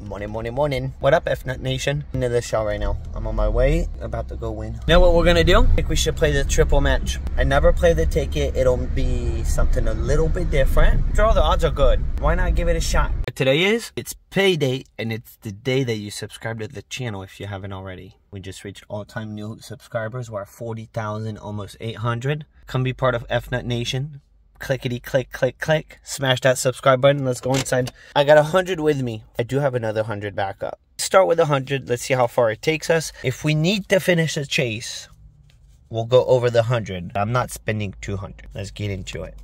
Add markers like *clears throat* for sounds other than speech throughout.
Morning, morning, morning. What up, FNut Nation? Into the show right now. I'm on my way, about to go win. You know what we're gonna do? I think we should play the triple match. I never play the ticket. It'll be something a little bit different. After all, the odds are good. Why not give it a shot? But today is, it's payday, and it's the day that you subscribe to the channel if you haven't already. We just reached all-time new subscribers. We're at 40,000, almost 800. Come be part of FNut Nation clickety click click click. Smash that subscribe button. Let's go inside. I got a hundred with me. I do have another hundred backup start with a hundred. Let's see how far it takes us. If we need to finish the chase we'll go over the hundred. I'm not spending 200 let's get into it.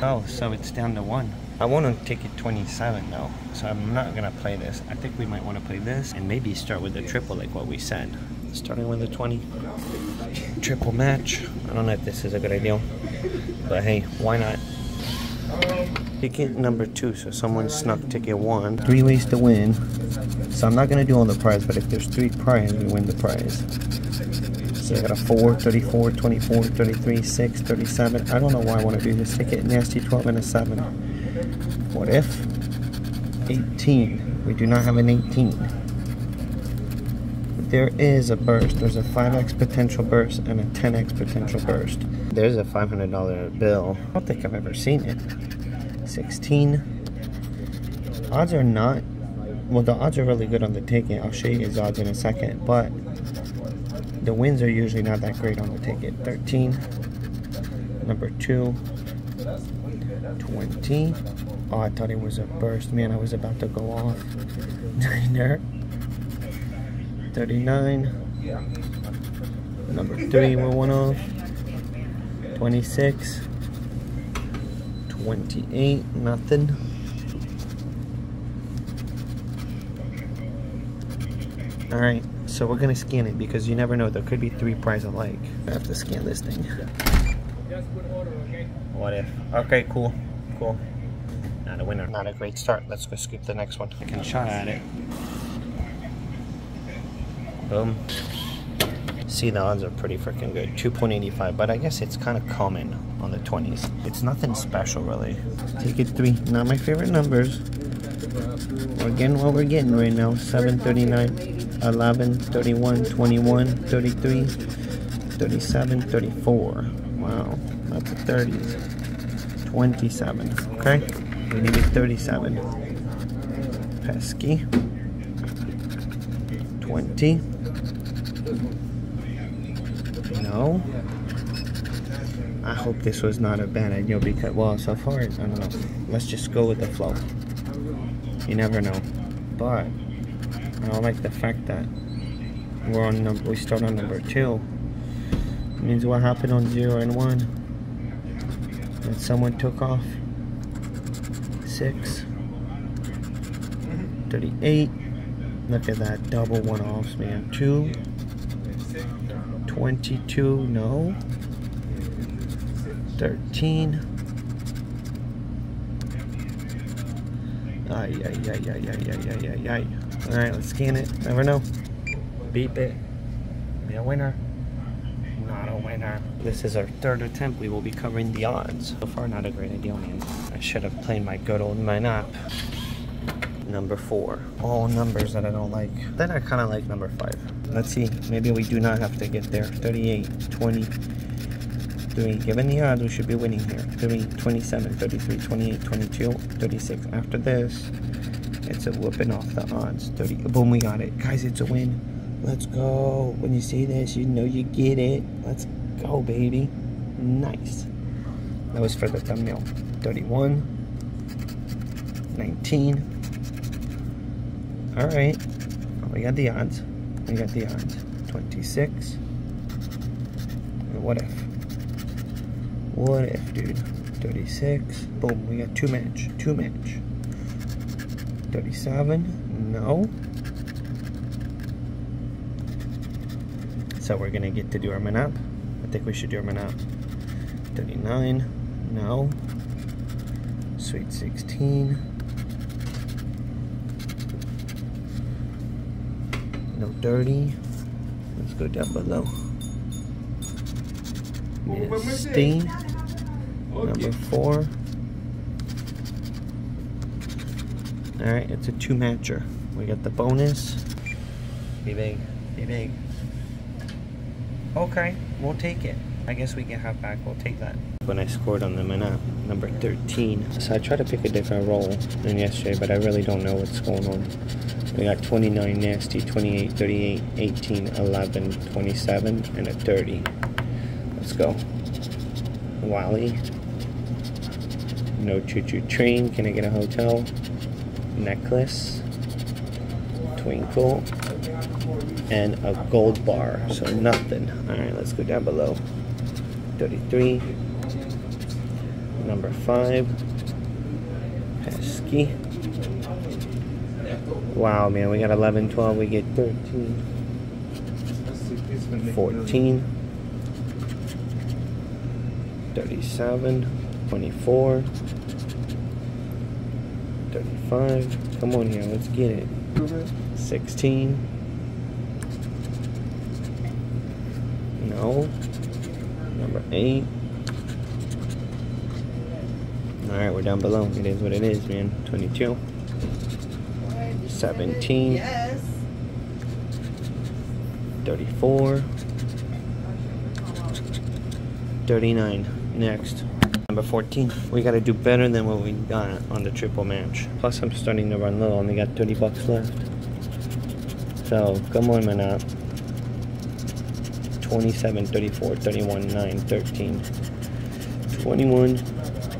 Oh so it's down to one. I want to take it 27 though, so I'm not gonna play this. I think we might want to play this and maybe start with the triple like what we said. Starting with the 20 triple match. I don't know if this is a good idea, but hey, why not? Ticket number two, so someone snuck ticket one. Three ways to win. So I'm not gonna do all the prize, but if there's three prize, we win the prize. So I got a 4, 34, 24, 33, 6, 37. I don't know why I want to do this. Ticket nasty 12 and a 7. What if? 18. We do not have an 18. There is a burst. There's a 5x potential burst and a 10x potential burst. There's a $500 bill. I don't think I've ever seen it. 16. Odds are not, well the odds are really good on the ticket. I'll show you his odds in a second, but the wins are usually not that great on the ticket. 13. Number 2. 20. Oh, I thought it was a burst. Man, I was about to go off. *laughs* Niner. 39. Number 3 we're one off. 26. 28. Nothing. Alright, so we're gonna scan it because you never know. There could be three prize alike. I have to scan this thing. What if? Okay, cool. Cool. Not a winner. Not a great start. Let's go scoop the next one. I can shot at it. Boom. See, the odds are pretty freaking good. 2.85, but I guess it's kind of common on the 20s. It's nothing special, really. Ticket three. Not my favorite numbers. We're getting what we're getting right now. 739, 11, 31, 21, 33, 37, 34. Wow, that's the 30s. 27, okay? We need 37. Pesky. 20. No. I hope this was not a bad idea because, well, so far, I don't know. Let's just go with the flow. You never know. But, I don't like the fact that we're on number, we start on number two. It means what happened on zero and one. And someone took off. Six. 38. Look at that double one offs, man. Two. 22, no. 13. Ay, ay, ay, ay, ay, ay, ay, ay, ay. Alright, let's scan it. Never know. Beep it. Be a winner. Not a winner. This is our third attempt. We will be covering the odds. So far, not a great idea, man. I should have played my good old mine app. Number four. All numbers that I don't like. Then I kind of like number five. Let's see. Maybe we do not have to get there. 38, 20, 3. Given the odds, we should be winning here. 3, 27, 33, 28, 22, 36. After this, it's a whooping off the odds. 30. Boom, we got it. Guys, it's a win. Let's go. When you see this, you know you get it. Let's go, baby. Nice. That was for the thumbnail. 31, 19. All right. We got the odds. We got the odds. 26. What if? What if, dude? 36. Boom, we got two match. Two match. 37. No. So we're gonna get to do our manap. I think we should do our manap. 39. No. Sweet 16. No 30. Let's go down below. Misty. Number four. All right, it's a two matcher. We got the bonus. Be big, be big. Okay, we'll take it. I guess we can have back, we'll take that. When I scored on them in uh, number 13. So I tried to pick a different role than yesterday, but I really don't know what's going on. We got 29 nasty, 28, 38, 18, 11, 27, and a 30. Let's go. Wally. No choo-choo train. Can I get a hotel? Necklace. Twinkle. And a gold bar. So nothing. Alright, let's go down below. 33. Number 5. Pesky. Wow, man, we got 11, 12, we get 13. 14. 37. 24. 35. Come on here, let's get it. 16. No. Number 8. Alright, we're down below. It is what it is, man. 22. 17. Yes. 34. 39. Next. Number 14. We gotta do better than what we got on the triple match. Plus, I'm starting to run low. Only got 30 bucks left. So, come on, man up. 27, 34, 31, 9, 13, 21,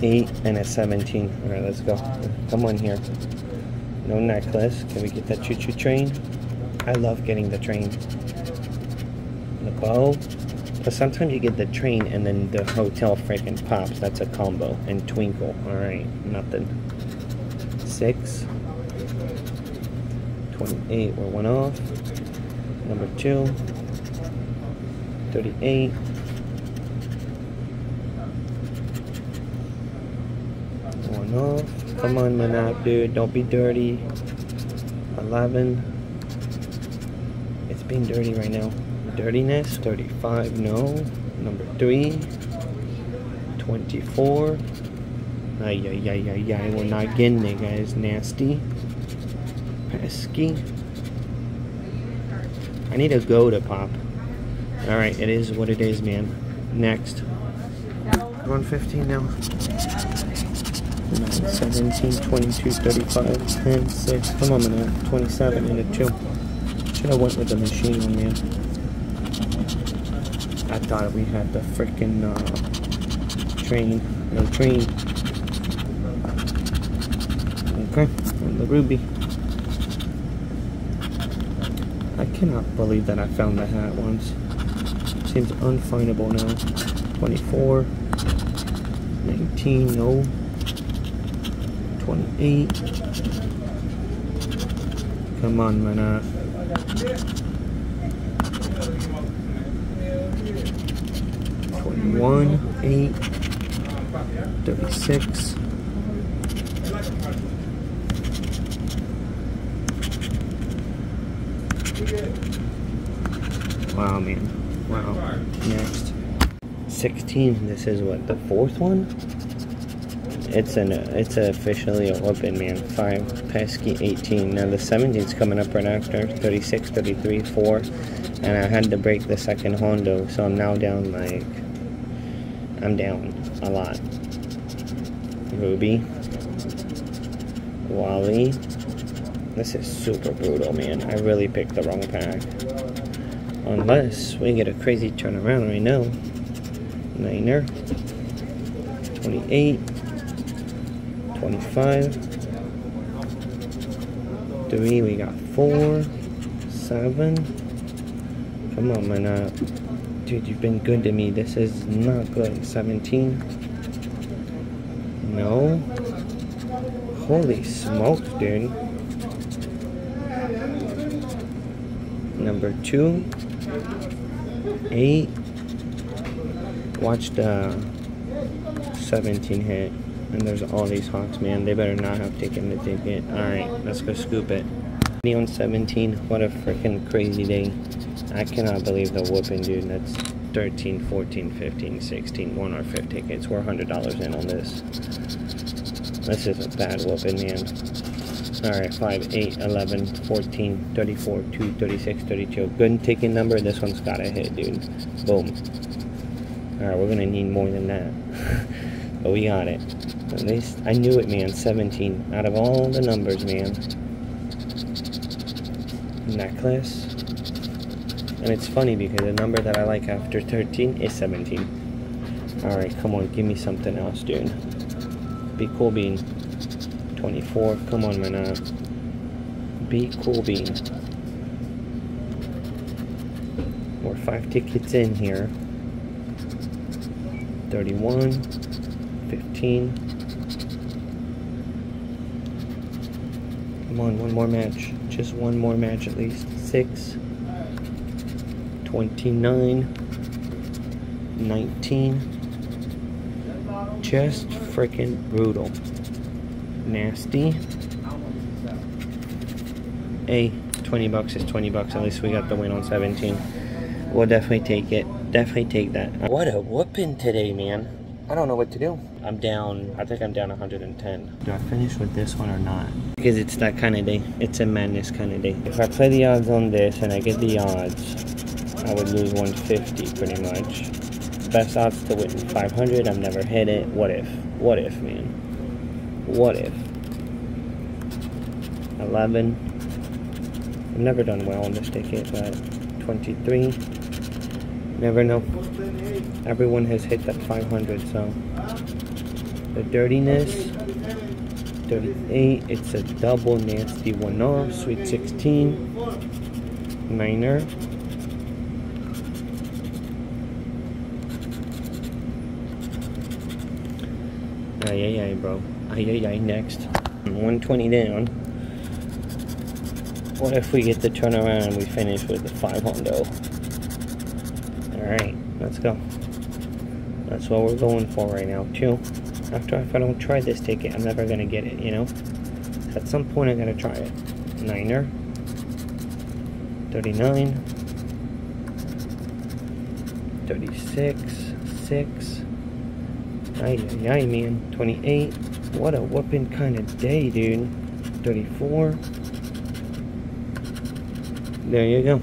8, and a 17. Alright, let's go. Come on here. No necklace. Can we get that choo-choo train? I love getting the train. The bow. But sometimes you get the train and then the hotel freaking pops. That's a combo. And twinkle. Alright, nothing. Six. 28, we're one off. Number two. 38. Off. Come on, Manap, dude. Don't be dirty. 11. It's being dirty right now. Dirtiness. 35. No. Number 3. 24. Ay, ay, ay, ay, ay. We're not getting it, guys. Nasty. Pesky. I need a go to pop. Alright, it is what it is, man. Next. 115 now. 9, 17, 22, 35, 10, 6. Come on, man. 27 and a 2. Should have went with the machine man. I thought we had the freaking uh, train. No train. Okay, and the ruby. I cannot believe that I found the hat once. Seems unfindable now. 24. 19, no. 28. Come on, man. Uh, 21, 8, 36. Wow, man. Wow. Next. 16. This is what, the fourth one? It's an it's officially whooping, man. 5, pesky 18. Now the 17's coming up right after. 36, 33, 4. And I had to break the second Hondo, so I'm now down like... I'm down a lot. Ruby. Wally. This is super brutal, man. I really picked the wrong pack. Unless we get a crazy turnaround right now. Niner. 28. 25. 3, we got 4. 7. Come on, man. Uh, dude, you've been good to me. This is not good. 17. No. Holy smokes, dude. Number 2. 8. Watch the 17 hit. And there's all these hawks, man. They better not have taken the ticket. Alright, let's go scoop it. On 17. What a freaking crazy day. I cannot believe the whooping, dude. That's 13, 14, 15, 16, 1 or 5 tickets. We're $100 in on this. This is a bad whooping, man. Alright, 5, 8, 11, 14, 34, 2, 36, 32. Good ticket number. This one's gotta hit, dude. Boom. Alright, we're gonna need more than that. *laughs* but we got it. At least, I knew it, man. 17. Out of all the numbers, man. Necklace. And it's funny because the number that I like after 13 is 17. Alright, come on. Give me something else, dude. Be cool, Bean. 24. Come on, man. Uh, be cool, Bean. We're five tickets in here. 31. 15. Come on, one more match. Just one more match at least. 6. 29. 19. Just freaking brutal nasty. Hey, 20 bucks is 20 bucks. At least we got the win on 17. We'll definitely take it. Definitely take that. What a whooping today, man. I don't know what to do. I'm down, I think I'm down 110. Do I finish with this one or not? Because it's that kind of day. It's a madness kind of day. If I play the odds on this and I get the odds, I would lose 150 pretty much. Best odds to win 500. I've never hit it. What if? What if, man? What if? 11. I've never done well on this ticket, but 23. Never know. Everyone has hit that 500, so. The dirtiness. 38. It's a double nasty one off. Sweet 16. Minor. Ay, ay, ay, bro. Ay, ay, ay, next. 120 down. What if we get the turnaround and we finish with the 5 Hondo? Alright, let's go. That's what we're going for right now, too. After, if I don't try this ticket, I'm never gonna get it, you know? At some point, I'm gonna try it. Niner. 39. 36. 6. Ay, ay, ay, man. 28. What a whooping kind of day, dude. 34. There you go.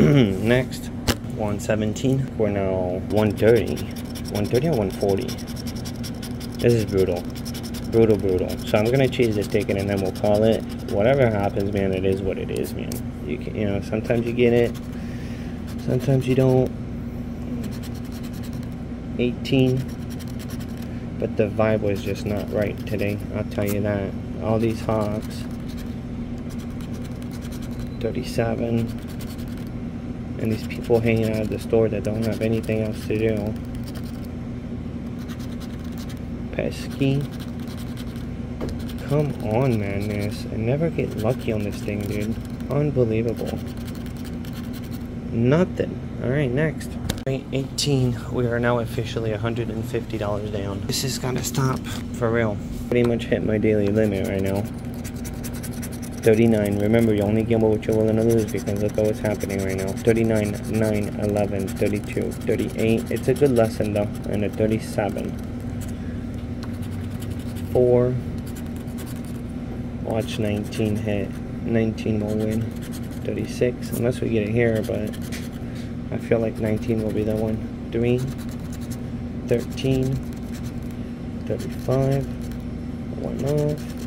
*clears throat* Next, 117. We're now 130. 130 or 140? This is brutal. Brutal, brutal. So I'm gonna change the ticket and then we'll call it. Whatever happens, man, it is what it is, man. You can, you know, sometimes you get it, sometimes you don't. 18 but the vibe was just not right today I'll tell you that all these hogs 37 and these people hanging out of the store that don't have anything else to do. Pesky. Come on man this I never get lucky on this thing dude. Unbelievable. Nothing. All right next. 18 we are now officially $150 down. This is gonna stop. For real. Pretty much hit my daily limit right now 39 remember you only gamble what you're willing to lose because look at what's happening right now. 39 9 11 32 38 it's a good lesson though and a 37 4 watch 19 hit. 19 will win. 36 unless we get it here but I feel like 19 will be the one. 3, 13, 35, 1 off,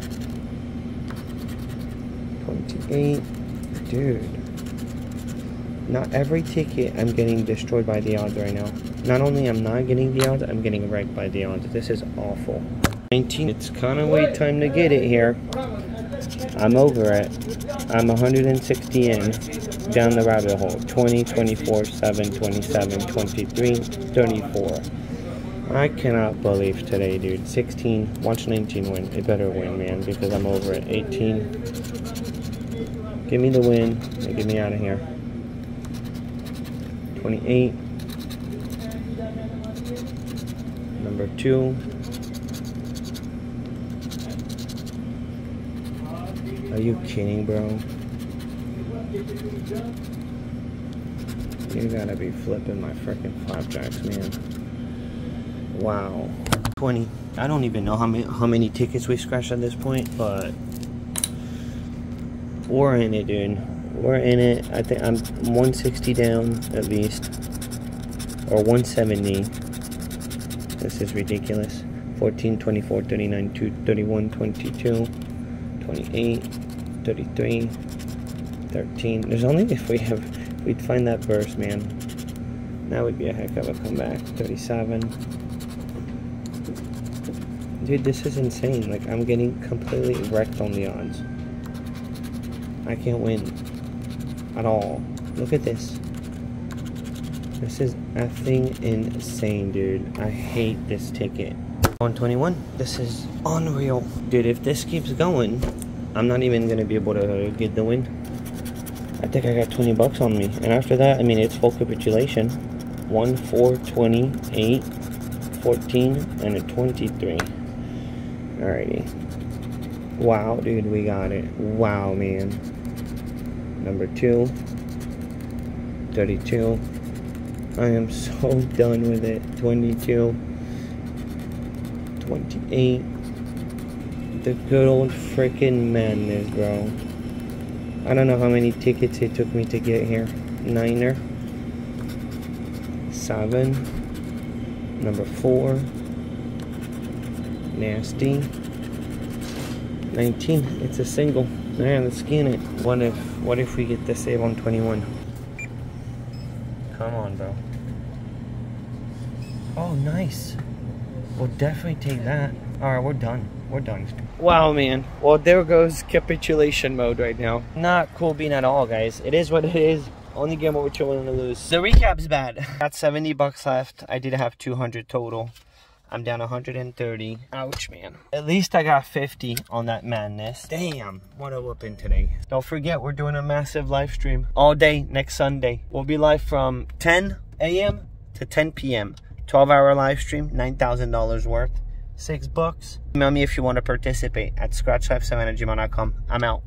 28. Dude. Not every ticket I'm getting destroyed by the odds right now. Not only am I'm not getting the odds, I'm getting wrecked by the odds. This is awful. 19. It's kind of wait time to get it here. I'm over it. I'm 160 in, down the rabbit hole. 20, 24, 7, 27, 23, 34. I cannot believe today, dude. 16, watch 19 win. It better win, man, because I'm over it. 18. Give me the win and get me out of here. 28. Number 2. Are you kidding, bro? You gotta be flipping my freaking flapjacks, man. Wow. 20. I don't even know how many how many tickets we scratched at this point, but We're in it, dude. We're in it. I think I'm 160 down at least. Or 170. This is ridiculous. 14, 24, 39, 2, 31, 22, 28, 33, 13. There's only if we have, if we'd find that burst, man. That would be a heck of a comeback. 37. Dude, this is insane. Like, I'm getting completely wrecked on the odds. I can't win. At all. Look at this. This is effing insane, dude. I hate this ticket. 121. This is unreal. Dude, if this keeps going, I'm not even going to be able to get the win. I think I got 20 bucks on me. And after that, I mean, it's full capitulation. 1, 4, 20, 8, 14, and a 23. Alrighty. Wow, dude, we got it. Wow, man. Number two. 32. I am so done with it. 22. 28. The good old freaking madness, bro. I don't know how many tickets it took me to get here. Niner. Seven. Number four nasty. 19, it's a single. Man, let's scan it. What if, what if we get the save on 21? Come on, bro. Oh, nice. We'll definitely take that. All right, we're done. We're done. Wow, man. Well, there goes capitulation mode right now. Not cool being at all, guys. It is what it is. Only game what we're willing to lose. The recap's bad. *laughs* Got 70 bucks left. I did have 200 total. I'm down 130. Ouch, man. At least I got 50 on that madness. Damn, what a whooping today. Don't forget, we're doing a massive live stream all day next Sunday. We'll be live from 10 a.m. to 10 p.m. 12 hour live stream, $9,000 worth. Six bucks. Email me if you want to participate at scratchlife7 at gmail.com. I'm out.